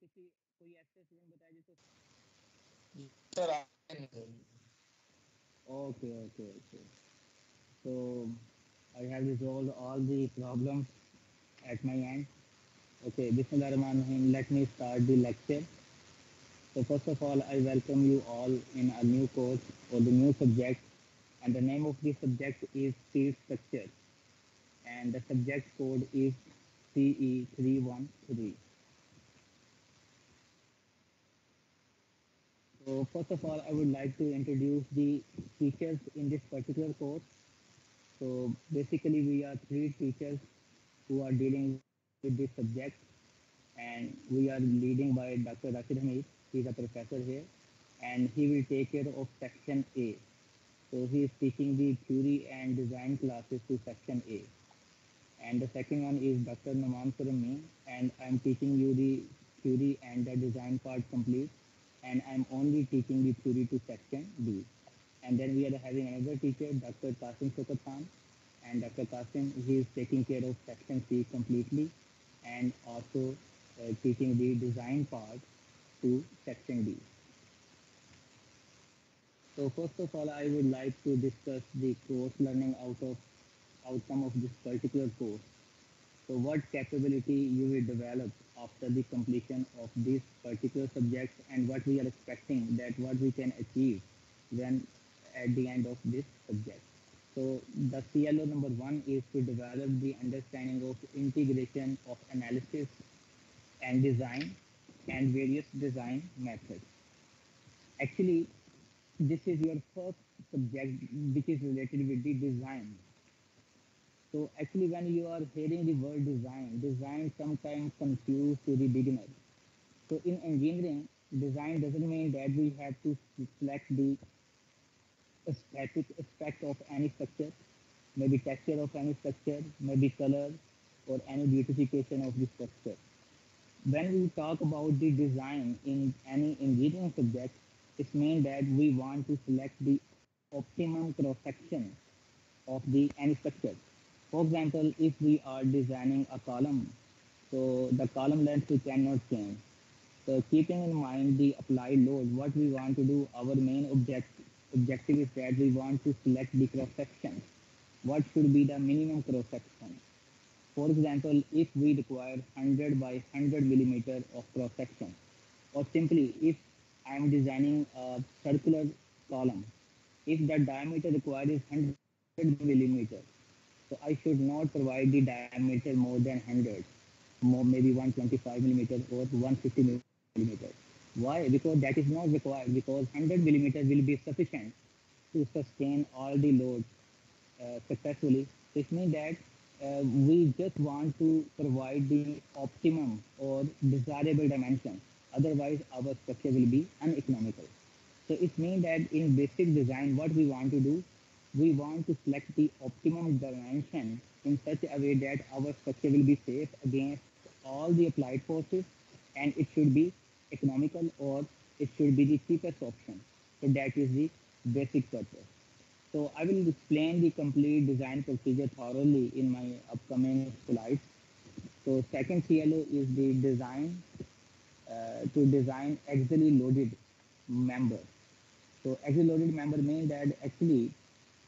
किसी कोई ऐसे स्टूडेंट बताए जिसको Sir, I- Okay, okay, okay. So I have resolved all the problems at my end. Okay, Bismillahirrahmanirrahim. Let me start the lecture. So first of all, I welcome you all in a new course or the new subject. And the name of the subject is seed structure. And the subject code is CE313. So first of all, I would like to introduce the teachers in this particular course. So basically, we are three teachers who are dealing with this subject, and we are leading by Dr. Rashid Hamid. He's a professor here, and he will take care of section A. So he is teaching the theory and design classes to section A. And the second one is Dr. Naman Surami, and I'm teaching you the theory and the design part complete and I'm only teaching the theory to section B. And then we are having another teacher, Dr. Qasim Shokat and Dr. Qasim, he is taking care of section C completely and also uh, teaching the design part to section D. So first of all, I would like to discuss the course learning out of outcome of this particular course. So what capability you will develop after the completion of this particular subject and what we are expecting that what we can achieve when at the end of this subject. So the CLO number one is to develop the understanding of integration of analysis and design and various design methods. Actually, this is your first subject which is related with the design. So actually when you are hearing the word design, design sometimes confuse to the beginner. So in engineering, design doesn't mean that we have to select the static aspect of any structure, maybe texture of any structure, maybe color or any beautification of the structure. When we talk about the design in any engineering subject, it means that we want to select the optimum cross section of the any structure. For example, if we are designing a column, so the column length we cannot change. So keeping in mind the applied load, what we want to do, our main object, objective is that we want to select the cross section. What should be the minimum cross section? For example, if we require 100 by 100 millimeter of cross section, or simply if I am designing a circular column, if the diameter required is 100 millimeter, so I should not provide the diameter more than 100, more maybe 125 millimeter or 150 millimeter. Why? Because that is not required because 100 millimeter will be sufficient to sustain all the loads uh, successfully. This means that uh, we just want to provide the optimum or desirable dimension. Otherwise, our structure will be uneconomical. So it means that in basic design, what we want to do, we want to select the optimum dimension in such a way that our structure will be safe against all the applied forces and it should be economical or it should be the cheapest option. So that is the basic purpose. So I will explain the complete design procedure thoroughly in my upcoming slides. So second CLO is the design uh, to design axially loaded member. So axially loaded member means that actually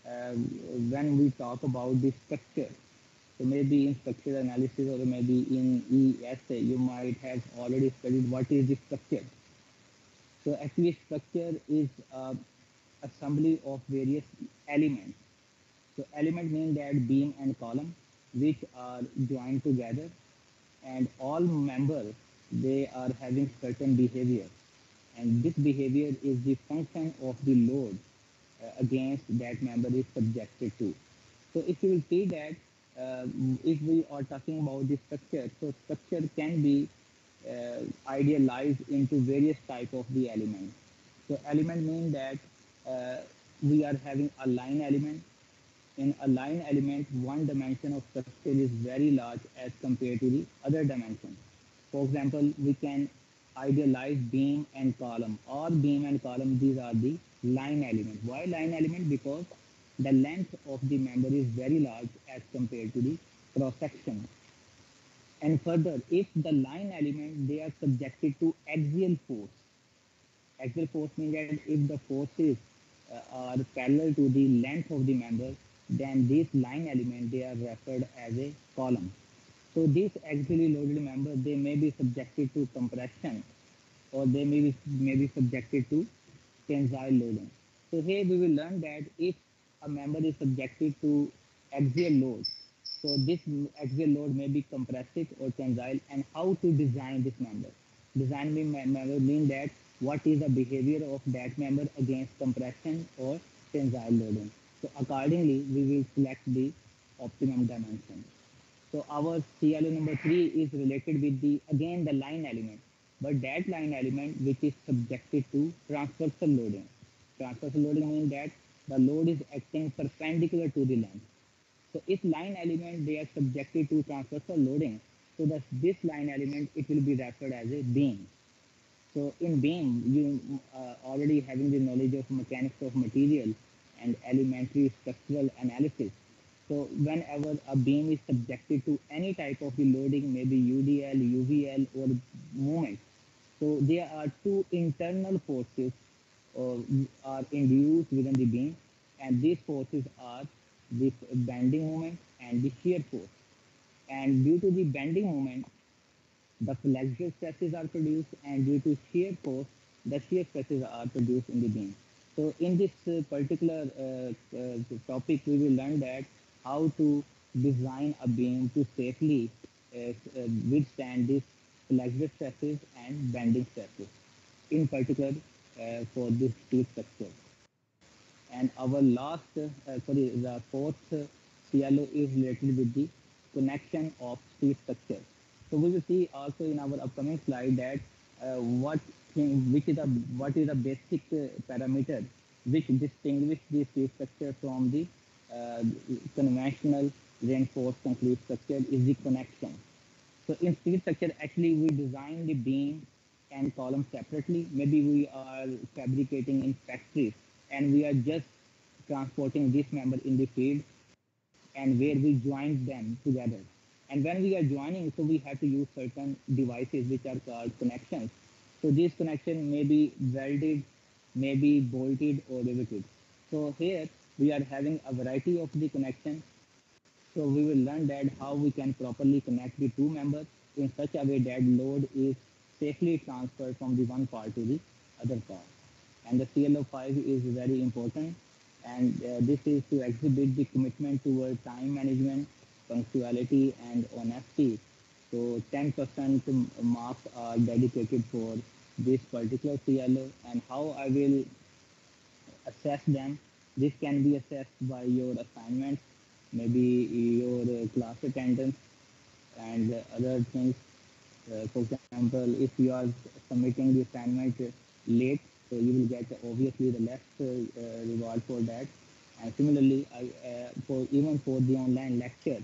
when we talk about the structure, so maybe in structural analysis or maybe in ESA, you might have already studied what is the structure. So actually structure is uh, assembly of various elements. So element means that beam and column which are joined together and all members they are having certain behavior and this behavior is the function of the load against that member is subjected to. So if you will see that uh, if we are talking about the structure, so structure can be uh, idealized into various type of the element. So element means that uh, we are having a line element. In a line element, one dimension of structure is very large as compared to the other dimension. For example, we can idealize beam and column or beam and column, these are the line element. Why line element? Because the length of the member is very large as compared to the cross section. And further, if the line element, they are subjected to axial force. Axial force means that if the forces uh, are parallel to the length of the member, then this line element, they are referred as a column. So these axially loaded members, they may be subjected to compression or they may be, may be subjected to tensile loading. So here we will learn that if a member is subjected to axial load, so this axial load may be compressive or tensile and how to design this member. Design member mean that what is the behavior of that member against compression or tensile loading. So accordingly, we will select the optimum dimension. So our CLO number three is related with the, again, the line element, but that line element which is subjected to transversal loading. Transversal loading means that the load is acting perpendicular to the length. So if line element, they are subjected to transversal loading, so that this line element, it will be referred as a beam. So in beam, you uh, already having the knowledge of mechanics of material and elementary structural analysis. So whenever a beam is subjected to any type of loading, maybe UDL, UVL, or moment, so there are two internal forces uh, are induced within the beam, and these forces are the bending moment and the shear force. And due to the bending moment, the flexural stresses are produced, and due to shear force, the shear stresses are produced in the beam. So in this uh, particular uh, uh, topic, we will learn that how to design a beam to safely uh, uh, withstand these flexural stresses and bending stresses, in particular uh, for this steel structure. And our last, sorry, the fourth CLO is related with the connection of steel structure. So we will see also in our upcoming slide that what thing, which is a what is the basic parameter which distinguish the steel structure from the uh, conventional reinforced concrete structure is the connection. So in steel structure, actually we design the beam and column separately. Maybe we are fabricating in factories and we are just transporting this member in the field and where we join them together. And when we are joining, so we have to use certain devices which are called connections. So these connection may be welded, may be bolted or riveted. So here we are having a variety of the connections. So we will learn that how we can properly connect the two members in such a way that load is safely transferred from the one part to the other part. And the CLO5 is very important and uh, this is to exhibit the commitment toward time management, punctuality and honesty. So 10% marks are dedicated for this particular CLO and how I will assess them this can be assessed by your assignments, maybe your uh, class attendance and other things. Uh, for example, if you are submitting the assignment late, so you will get obviously the less uh, reward for that. And similarly, I, uh, for even for the online lecture,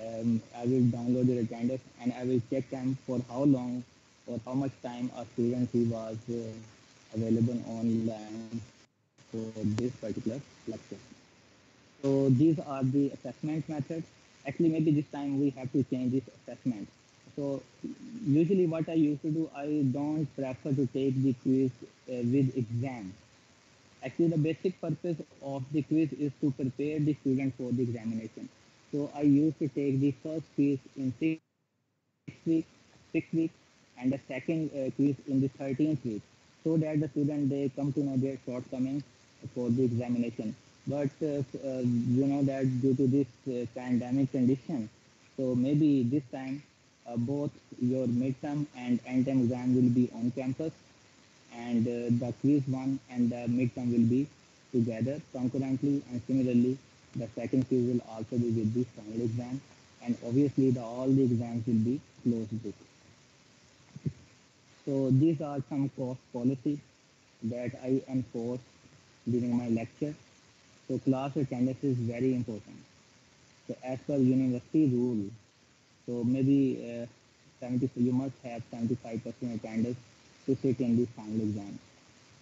um, I will download the attendance and I will check them for how long or how much time a student was uh, available online for this particular lecture. So these are the assessment methods. Actually, maybe this time we have to change this assessment. So usually what I used to do, I don't prefer to take the quiz uh, with exam. Actually, the basic purpose of the quiz is to prepare the student for the examination. So I used to take the first quiz in six weeks, six weeks, and the second uh, quiz in the 13th week, so that the student they come to know their shortcomings for the examination. But uh, uh, you know that due to this uh, pandemic condition, so maybe this time both your midterm and end term exam will be on campus and the quiz one and the midterm will be together concurrently and similarly the second quiz will also be with the final exam and obviously the all the exams will be closed book. So these are some course policies that I enforce during my lecture. So class attendance is very important. So as per university rule, so maybe uh, 70, you must have 75% attendance to sit in this final exam.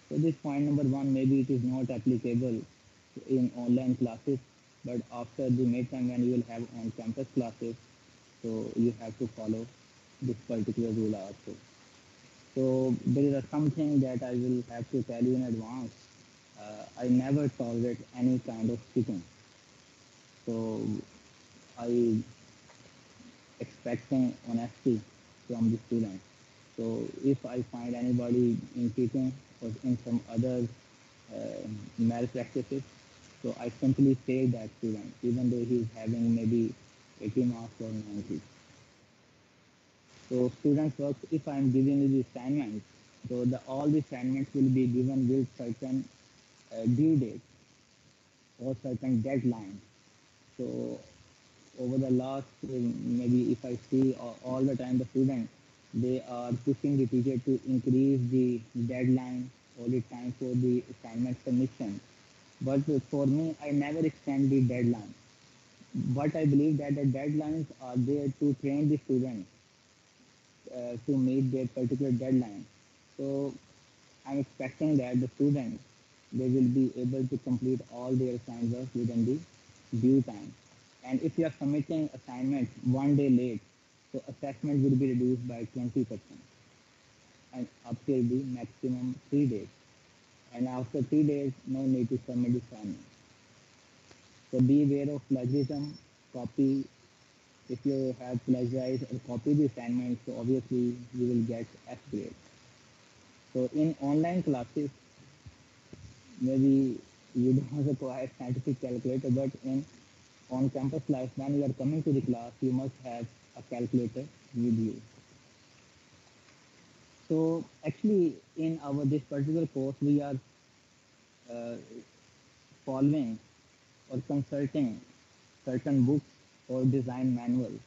So this point number one, maybe it is not applicable in online classes, but after the midterm when you will have on-campus classes, So you have to follow this particular rule also. So there is something that I will have to tell you in advance. Uh, I never tolerate any kind of cheating. So I expecting honesty from the students. So if I find anybody in cheating or in some other uh, malpractices, so I simply fail that student, even though he's having maybe 80 marks or 90. So students work, if I'm giving you the assignments, so the, all the assignments will be given with certain due date or certain deadline. So over the last, uh, maybe if I see all, all the time the students, they are pushing the teacher to increase the deadline or the time for the assignment submission. But for me, I never extend the deadline. But I believe that the deadlines are there to train the students uh, to meet their particular deadline. So I'm expecting that the students they will be able to complete all their assigned work within the due time. And if you are submitting assignments one day late, so assessment will be reduced by 20% and up till the maximum three days. And after three days, no need to submit the assignment. So be aware of plagiarism, copy. If you have plagiarized or copied the assignment, so obviously you will get F grade. So in online classes, maybe you don't require scientific calculator, but in on-campus life, when you are coming to the class, you must have a calculator with you. So actually, in our this particular course, we are uh, following or consulting certain books or design manuals.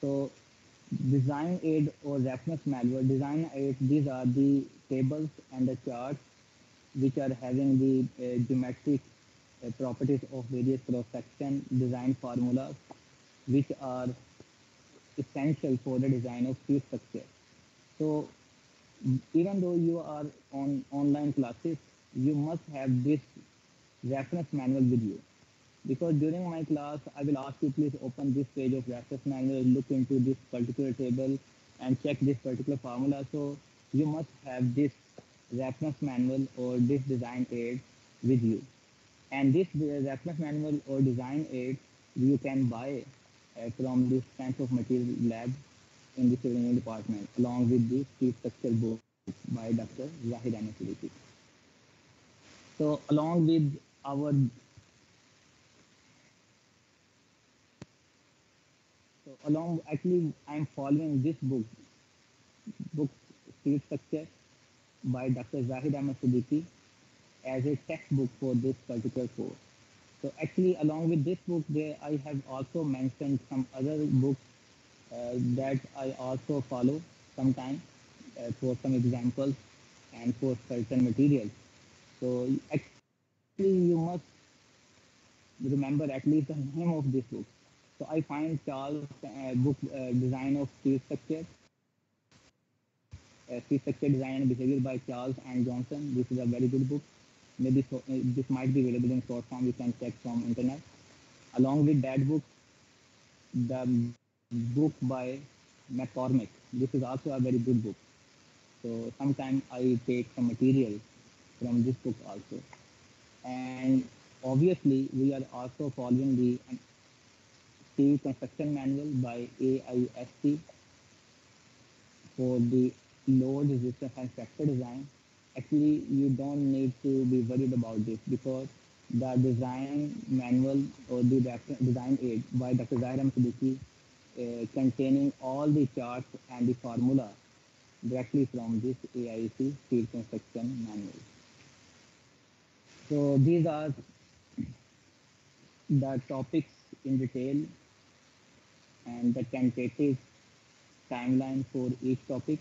So design aid or reference manual, design aid, these are the tables and the charts which are having the uh, geometric uh, properties of various cross-section design formulas which are essential for the design of steel structure. So even though you are on online classes, you must have this reference manual with you. Because during my class, I will ask you please open this page of reference manual, look into this particular table and check this particular formula. So you must have this reference manual or this design aid with you. And this reference manual or design aid you can buy uh, from the Strength of Material Lab in the civil engineering department along with the steel structure book by Dr. Zahid Ahmed So along with our so along actually I'm following this book book structure by Dr. Zahid Ahmed Siddiqui as a textbook for this particular course. So actually, along with this book, there I have also mentioned some other books uh, that I also follow sometimes uh, for some examples and for certain materials. So actually, you must remember at least the name of this book. So I find Charles' uh, book uh, Design of Steel Structure uh, Structure Design and Behavior by Charles and Johnson. This is a very good book. Maybe so, uh, this might be available in short form. You can check from internet. Along with that book the book by McCormac. This is also a very good book. So sometimes i take some material from this book also. And obviously we are also following the steel construction manual by AISC for the load resistance and factor design actually you don't need to be worried about this because the design manual or the design aid by Dr. Zahid Siddiqui uh, containing all the charts and the formula directly from this AISC steel construction manual. So these are the topics in detail and the tentative timeline for each topic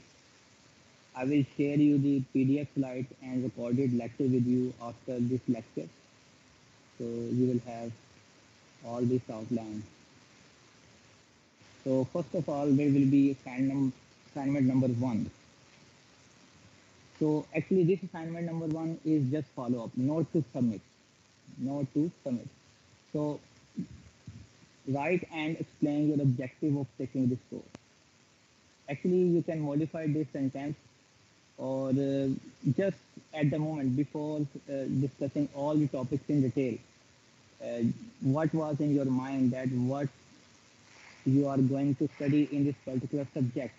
I will share you the PDF slides and recorded lecture with you after this lecture. So you will have all this outline. So first of all, there will be assignment number one. So actually this assignment number one is just follow up, not to submit, not to submit. So Write and explain your objective of taking this course. Actually, you can modify this sentence or uh, just at the moment before uh, discussing all the topics in detail. Uh, what was in your mind that what you are going to study in this particular subject.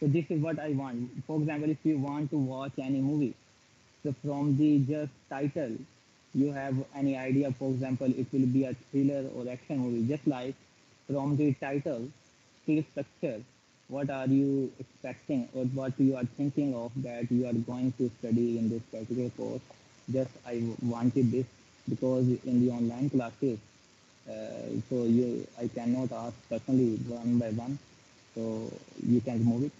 So this is what I want. For example, if you want to watch any movie, so from the just title, you have any idea, for example, it will be a thriller or action movie, just like from the title, steel structure, what are you expecting or what you are thinking of that you are going to study in this particular course. Just I wanted this because in the online classes, uh, so you I cannot ask personally one by one, so you can remove it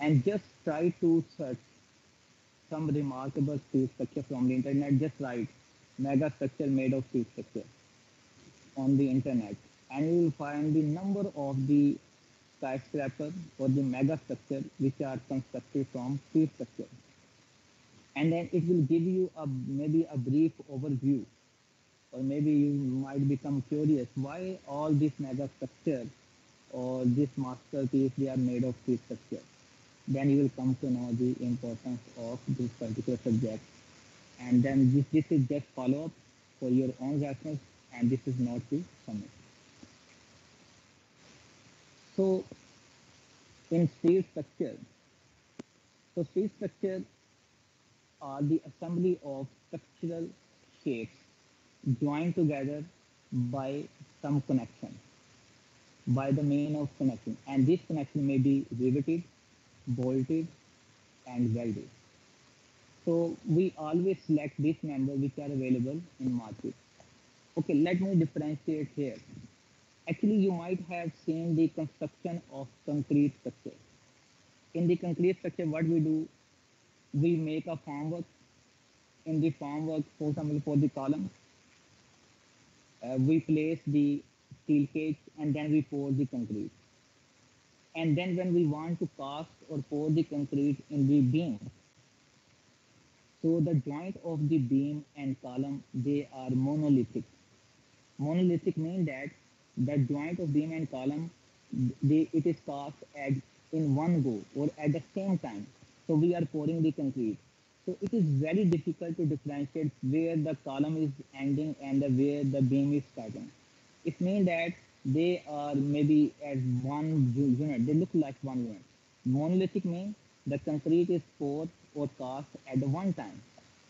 and just try to search some remarkable steel structure from the internet. Just write mega structure made of steel structure on the internet, and you will find the number of the skyscraper or the mega structure which are constructed from steel structure. And then it will give you a maybe a brief overview, or maybe you might become curious why all these mega structure or this masterpiece they are made of steel structure then you will come to know the importance of this particular subject. And then this, this is just follow-up for your own reference and this is not the summit. So in steel structure, so steel structure are the assembly of structural shapes joined together by some connection, by the mean of connection. And this connection may be riveted bolted and welded. So we always select these members which are available in market. Okay, let me differentiate here. Actually, you might have seen the construction of concrete structure. In the concrete structure, what we do, we make a formwork. In the formwork, for example, for the column, uh, we place the steel cage and then we pour the concrete and then when we want to cast or pour the concrete in the beam, so the joint of the beam and column, they are monolithic. Monolithic means that the joint of beam and column, they, it is cast at in one go or at the same time. So we are pouring the concrete. So it is very difficult to differentiate where the column is ending and the, where the beam is starting. It means that they are maybe as one unit. They look like one unit. Monolithic means the concrete is poured or cast at one time.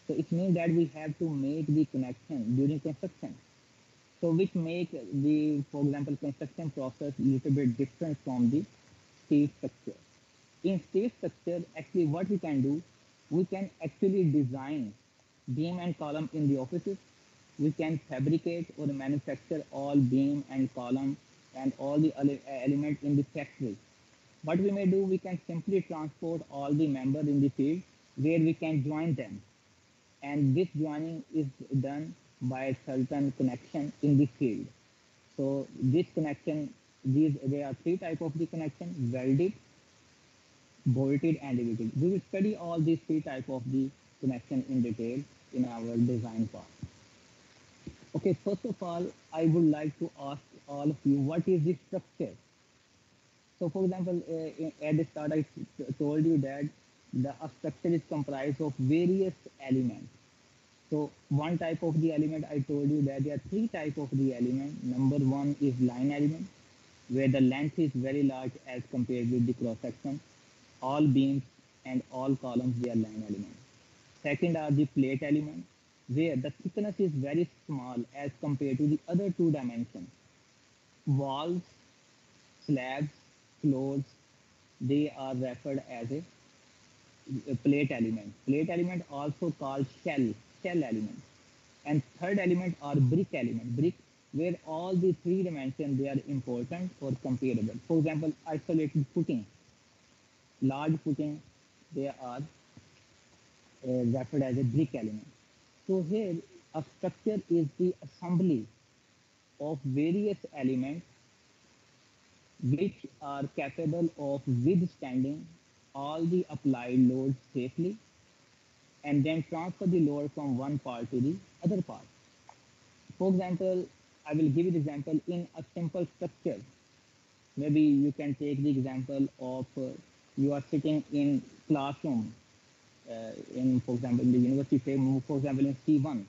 So it means that we have to make the connection during construction. So which make the, for example, construction process a little bit different from the steel structure. In steel structure, actually what we can do, we can actually design beam and column in the offices we can fabricate or manufacture all beam and column and all the elements in the factory. What we may do, we can simply transport all the members in the field where we can join them. And this joining is done by certain connection in the field. So this connection, these there are three type of the connection, welded, bolted and riveted. We will study all these three type of the connection in detail in our design part. Okay, first of all, I would like to ask all of you, what is the structure? So, for example, uh, at the start, I told you that the structure is comprised of various elements. So, one type of the element, I told you that there are three type of the element. Number one is line element, where the length is very large as compared with the cross section. All beams and all columns, they are line element. Second are the plate element, where the thickness is very small as compared to the other two dimensions. Walls, slabs, floors, they are referred as a, plate element. Plate element also called shell, shell element. And third element are brick element, brick where all the three dimensions they are important or comparable. For example, isolated footing, large footing, they are uh, referred as a brick element so here a structure is the assembly of various elements which are capable of withstanding all the applied loads safely and then transfer the load from one part to the other part. For example, I will give you the example in a simple structure. Maybe you can take the example of uh, you are sitting in classroom uh, in, for example, in the university, for example, in C1.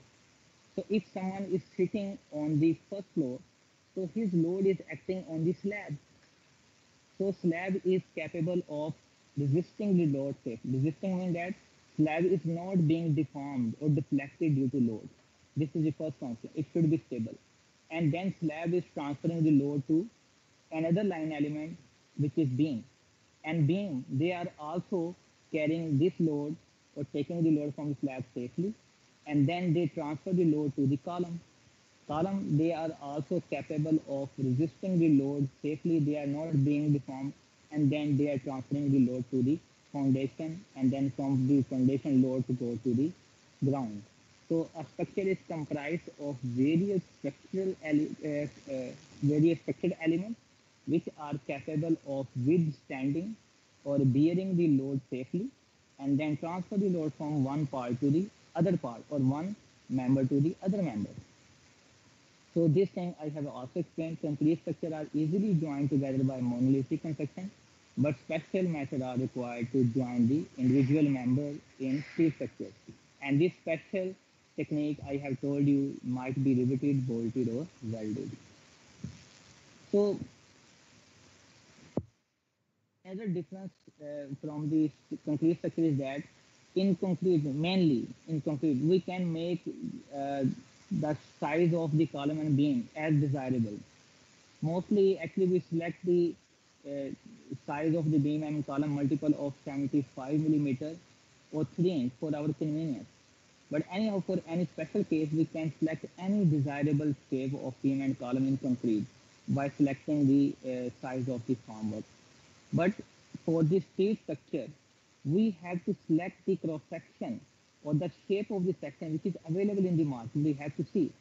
So if someone is sitting on the first floor, so his load is acting on the slab. So slab is capable of resisting the load safely. Resisting means that slab is not being deformed or deflected due to load. This is the first concept. It should be stable. And then slab is transferring the load to another line element, which is beam. And beam, they are also carrying this load or taking the load from the slab safely. And then they transfer the load to the column. Column, they are also capable of resisting the load safely. They are not being deformed. And then they are transferring the load to the foundation and then from the foundation load to go to the ground. So a structure is comprised of various structural uh, uh, various structural elements which are capable of withstanding or bearing the load safely and then transfer the load from one part to the other part or one member to the other member. So this thing I have also explained, complete structure are easily joined together by monolithic construction, but special methods are required to join the individual member in steel structures. And this special technique I have told you might be riveted, bolted or welded. So another difference uh, from the concrete structure is that in concrete, mainly in concrete, we can make uh, the size of the column and beam as desirable. Mostly, actually, we select the size of the beam and column multiple of 75 millimeter or 3 inch for our convenience. But anyhow, for any special case, we can select any desirable shape of beam and column in concrete by selecting the uh, size of the formwork. But for the steel structure, we have to select the cross section or the shape of the section which is available in the market. We have to see.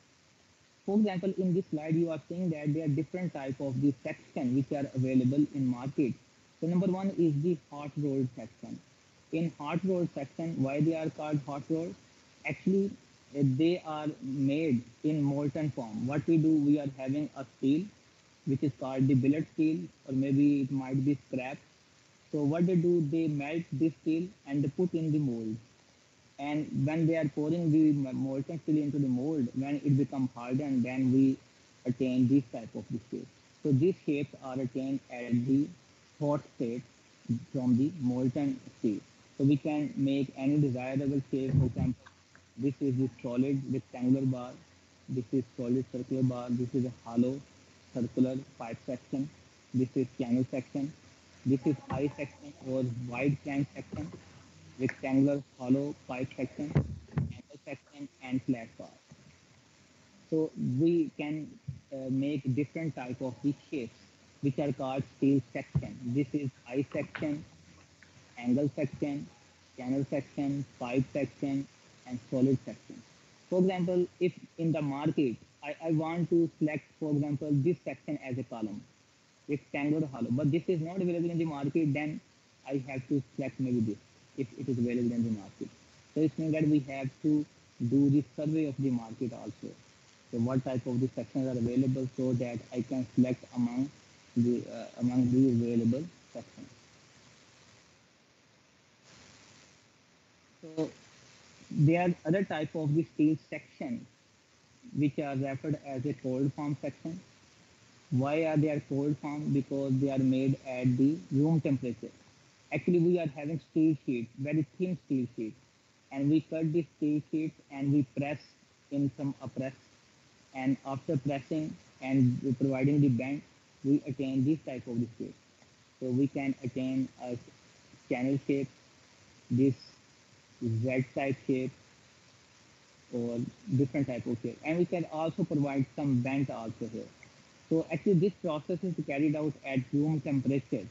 For example, in this slide, you are seeing that there are different type of the section which are available in market. So number one is the hot rolled section. In hot rolled section, why they are called hot rolled? actually uh, they are made in molten form. What we do, we are having a steel, which is called the billet steel, or maybe it might be scrap. So what they do, they melt this steel and put in the mold. And when they are pouring the molten steel into the mold, when it becomes hardened, then we attain this type of the shape. So these shapes are attained at the hot state from the molten steel. So we can make any desirable shape, for example, this is the solid rectangular bar. This is solid circular bar. This is a hollow circular pipe section. This is channel section. This is I section or wide flange section, rectangular hollow pipe section, angle section, and flat bar. So we can uh, make different type of these shapes, which are called steel section. This is I section, angle section, channel section, pipe section, and solid section. For example, if in the market, I, I want to select, for example, this section as a column, rectangular hollow, but this is not available in the market, then I have to select maybe this, if it is available in the market. So it means that we have to do the survey of the market also. So what type of the sections are available so that I can select among the uh, among the available sections. So there are other type of the steel section which are referred as a cold form section. Why are they cold form? Because they are made at the room temperature. Actually, we are having steel sheet, very thin steel sheet, and we cut this steel sheet and we press in some press. And after pressing and providing the bend, we attain this type of the shape. So we can attain a channel shape, this Z type shape or different type of shape. And we can also provide some bend also here. So actually this process is carried out at room temperature.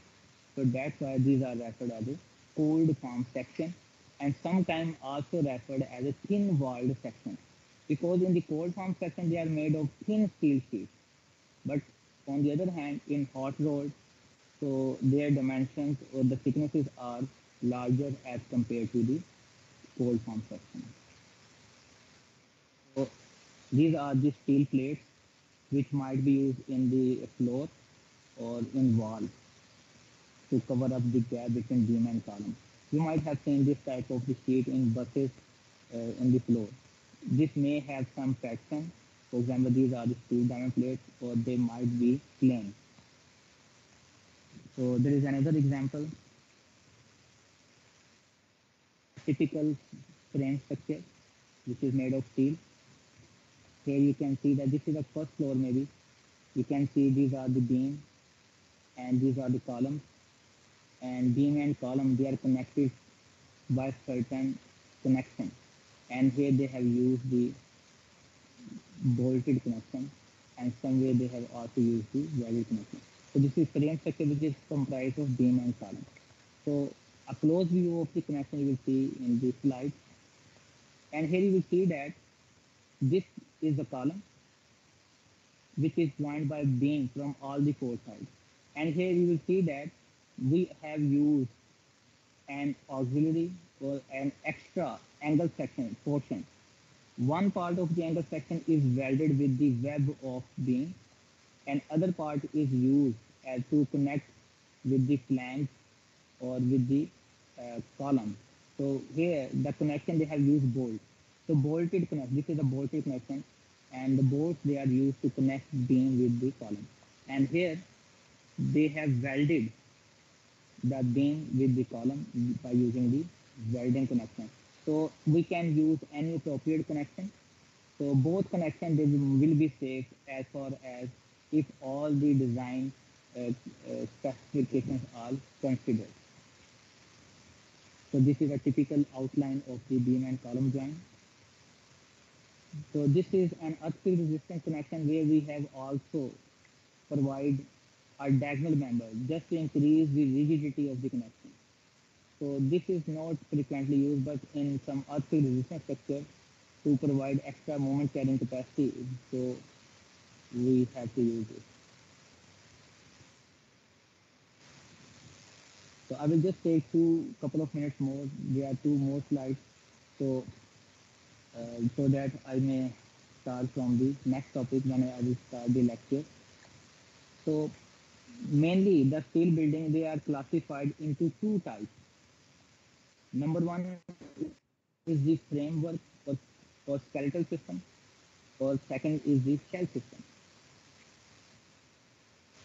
So that's why these are referred as a cold form section and sometimes also referred as a thin walled section. Because in the cold form section they are made of thin steel sheets. But on the other hand in hot rolled, so their dimensions or the thicknesses are larger as compared to the cold form section. So these are the steel plates which might be used in the floor or in wall to cover up the gap between beam and column. You might have seen this type of the sheet in buses uh, in the floor. This may have some pattern. For example, these are the steel diamond plates or they might be plain. So there is another example. Typical frame structure which is made of steel. Here you can see that this is the first floor maybe. You can see these are the beams and these are the columns and beam and column they are connected by certain connection and here they have used the bolted connection and somewhere they have also used the welded connection. So this is frame structure which is comprised of beam and column. So a close view of the connection you will see in this slide and here you will see that this is the column which is joined by beam from all the four sides and here you will see that we have used an auxiliary or an extra angle section portion. One part of the angle section is welded with the web of beam and other part is used as to connect with the flange or with the uh, column. So here the connection they have used bolt. So bolted connection, this is a bolted connection and the bolts they are used to connect beam with the column. And here they have welded the beam with the column by using the welding connection. So we can use any appropriate connection. So both connections they will be safe as far as if all the design uh, uh, specifications are considered. So this is a typical outline of the beam and column joint. So this is an earthquake resistant connection where we have also provide a diagonal member just to increase the rigidity of the connection. So this is not frequently used, but in some earthquake resistant structure to provide extra moment carrying capacity, so we have to use it. So I will just take two couple of minutes more. There are two more slides, so uh, so that I may start from the next topic when I will start the lecture. So mainly the steel building they are classified into two types. Number one is the framework or, or skeletal system or second is the shell system.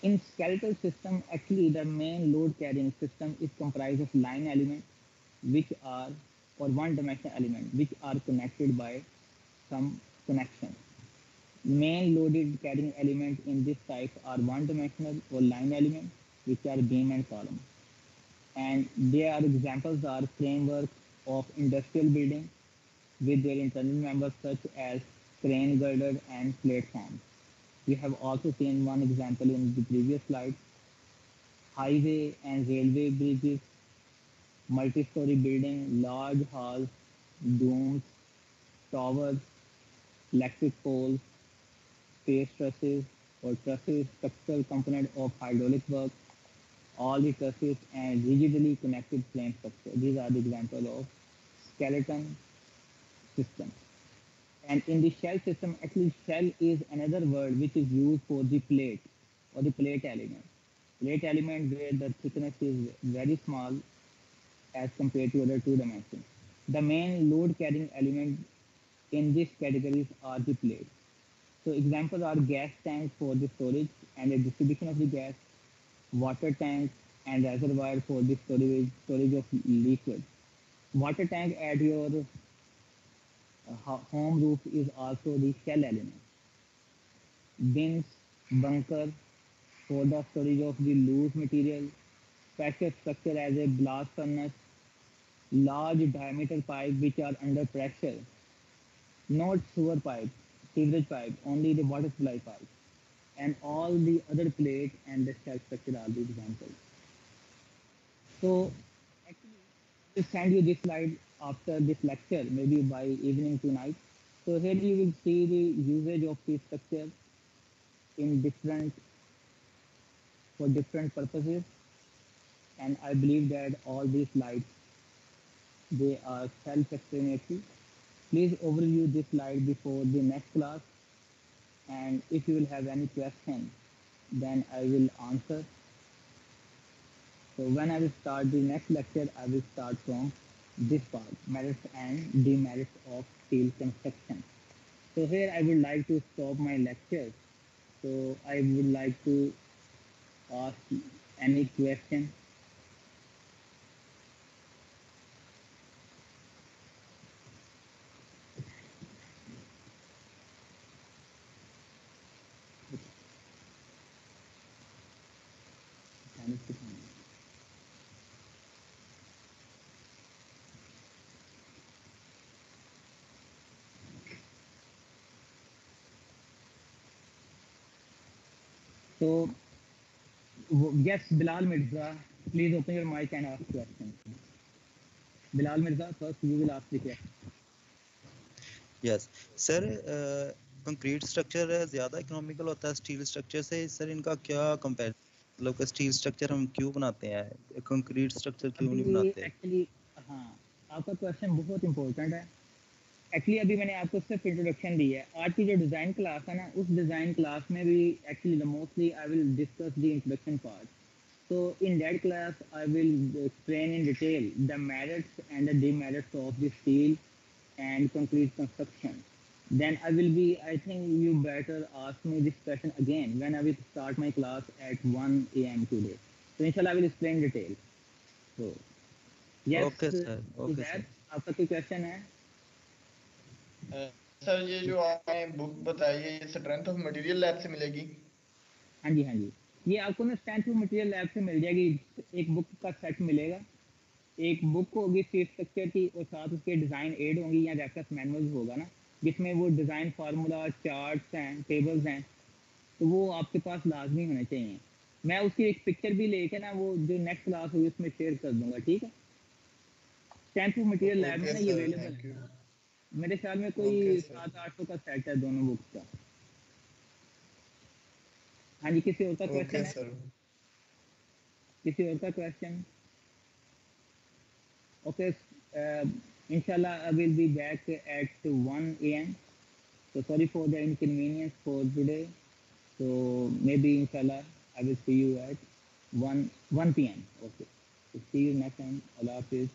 In skeletal system actually the main load carrying system is comprised of line elements which are or one dimensional element which are connected by some connection Main loaded carrying elements in this type are one-dimensional or line elements, which are beam and column. And there are examples are framework of industrial building with their internal members such as crane girder and platform. We have also seen one example in the previous slide. Highway and railway bridges, multi-story building, large halls, domes, towers, electric poles, space trusses or trusses structural component of hydraulic work, all the trusses and rigidly connected frame structure. These are the example of skeleton system. And in the shell system, actually shell is another word which is used for the plate or the plate element. Plate element where the thickness is very small as compared to other two dimensions. The main load carrying element in this categories are the plates. So examples are gas tanks for the storage and the distribution of the gas, water tanks and reservoir for the storage, storage of liquid. Water tank at your uh, home roof is also the shell element. Bins, bunker for the storage of the loose material, pressure structure as a blast furnace, large diameter pipe which are under pressure, not sewer pipes sewerage pipe, only the water supply pipe. And all the other plate and the shell structure are the examples. So actually, will send you this slide after this lecture, maybe by evening tonight. So here you will see the usage of this structure in different, for different purposes. And I believe that all these slides, they are self-explanatory Please overview this slide before the next class and if you will have any question, then I will answer. So when I will start the next lecture, I will start from this part, merits and demerits of steel construction. So here I would like to stop my lecture. So I would like to ask any question. So, w- yes, Bilal Mirza, please open your mic and ask questions. Bilal Mirza, first you will ask the question. Yes sir concrete structure ज़्यादा economical होता है steel structure से sir इनका क्या compare मतलब steel structure हम क्यों बनाते हैं कंक्रीट स्ट्रक्चर क्यों नहीं बनाते एक्चुअली हाँ आपका क्वेश्चन बहुत इंपॉर्टेंट है एक्चुअली अभी मैंने आपको सिर्फ़ इंट्रोडक्शन दी है। आज की जो डिज़ाइन क्लास है ना उस डिज़ाइन क्लास में भी actually mostly I will discuss the introduction part so in that class I will explain in detail the merits and the demerits of the steel and concrete construction then I will be I think you better ask me this question again when I will start my class at 1 AM today so इंशाल्लाह I will explain detail so yes आपका कोई question है? Sir ये जो आपने book बताई है ये स्ट्रेंथ ऑफ़ मटेरियल लैब से मिलेगी? हाँ जी हाँ जी। ये आपको ना स्टैंड टू मटेरियल लैब से मिल जाएगी। एक बुक का सेट मिलेगा। एक बुक होगी स्टील स्ट्रक्चर की और साथ उसके डिज़ाइन एड होंगी या रेफरेंस मैनुअल होगा ना जिसमें वो डिज़ाइन फार्मूला चार्ट्स हैं टेबल्स हैं तो वो आपके पास लाजमी होने चाहिए। मैं उसकी एक पिक्चर भी लेके ना वो जो नेक्स्ट क्लास होगी उसमें शेयर कर दूँगा ठीक है? स्टैंड टू मटेरियल लैब में ना ये अवेलेबल है। मेरे ख्याल में कोई. सात आठ सौ का सेट है दोनों बुक्स का हाँ जी किसी और का क्वेश्चन ओके है सर किसी और का question okay inshallah i will be back at 1 am so sorry for the inconvenience for today so maybe inshallah i will see you at 1 1 pm okay so see you next time allah hafiz